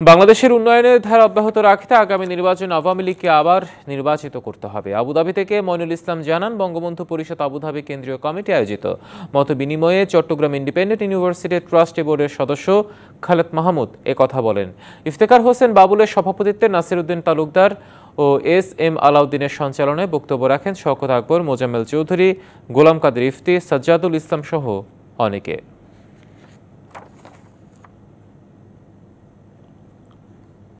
বাংলাদেশের উন্নয়নের ধারা অব্যাহত রাখতে আগামী নির্বাচন আওয়ামী লীগকে আবার নির্বাচিত করতে হবে। আবুধাবি থেকে মইনুল ইসলাম জানান, বঙ্গবন্ধু পরিষদ আবুধাবি কেন্দ্রীয় কমিটি আয়োজিত। মত বিনিময়ে চট্টগ্রাম ইন্ডিপেন্ডেন্ট ইউনিভার্সিটির ট্রাস্টি বোর্ডের সদস্য খালেদ মাহমুদ এ কথা বলেন। ইফতেখার হোসেন বাবুলের সভাপতিত্বে নাসিরউদ্দিন তালুকদার ও এস এম আলাউদ্দিনের সঞ্চালনায় বক্তব্য রাখেন শওকত আকবর, মোজাম্মেল চৌধুরী, গোলাম কাদের ইফতি, সাজ্জাদুল ইসলাম সহ অনেকে।